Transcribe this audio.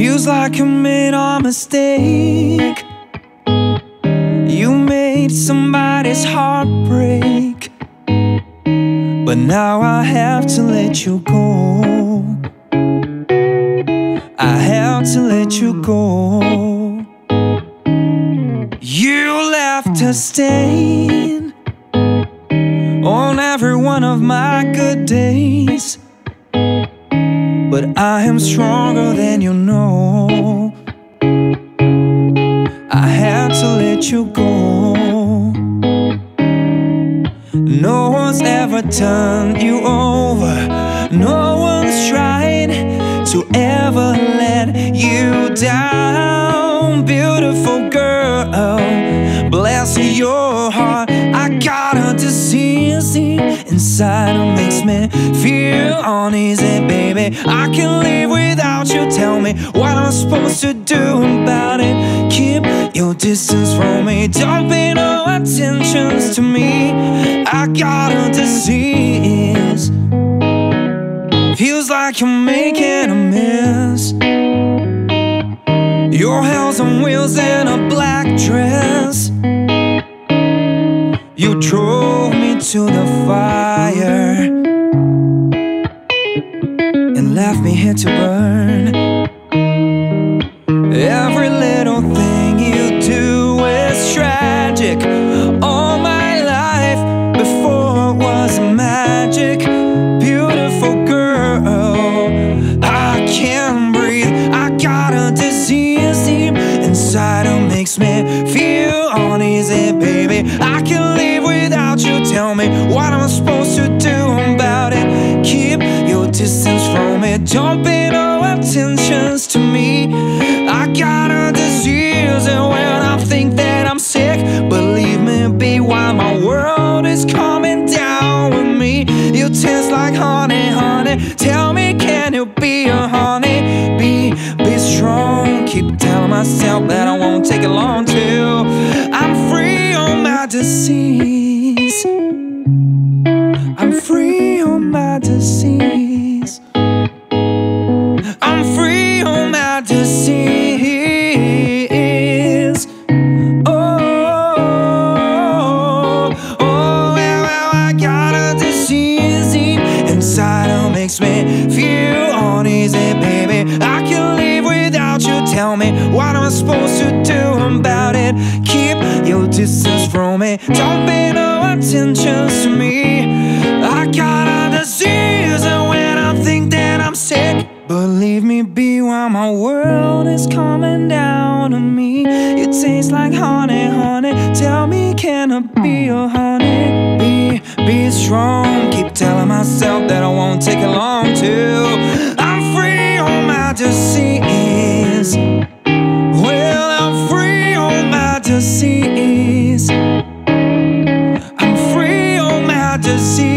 Feels like you made a mistake. You made somebody's heart break. But now I have to let you go. I have to let you go. You left a stain on every one of my good days. But I am stronger than you know. I had to let you go. No one's ever turned you over. No one's tried to ever let you down. Beautiful girl, bless your heart. I got a disease inside that makes me feel uneasy, baby. I can't live without you. Tell me what I'm supposed to do about it. Keep your distance from me. Don't pay no attentions to me. I got a disease. Feels like you're making a mess. Your hair's on wheels in a black dress. You drove me to the fire and left me here to burn. Every little thing you do is tragic. All my life before was magic. Beautiful girl, I can't breathe. I got a disease deep inside that makes me feel uneasy, baby. I can't Don't pay no attentions to me. I got a disease, and when I think that I'm sick, believe me, be while my world is coming down with me. You taste like honey, honey. Tell me, can you be a honey? Be, be strong. Keep telling myself a deep inside that makes me feel uneasy, baby. I can't live without you. Tell me what am I supposed to do about it? Keep your distance from me. Don't pay no attention to me. I got a disease, and when I think that I'm sick, believe me, be while my world is coming down on me. You taste like honey, honey. Tell me, can I be your honey? Strong. Keep telling myself that I won't take it long till I'm free on my disease. Well, I'm free on my disease. I'm free on my disease.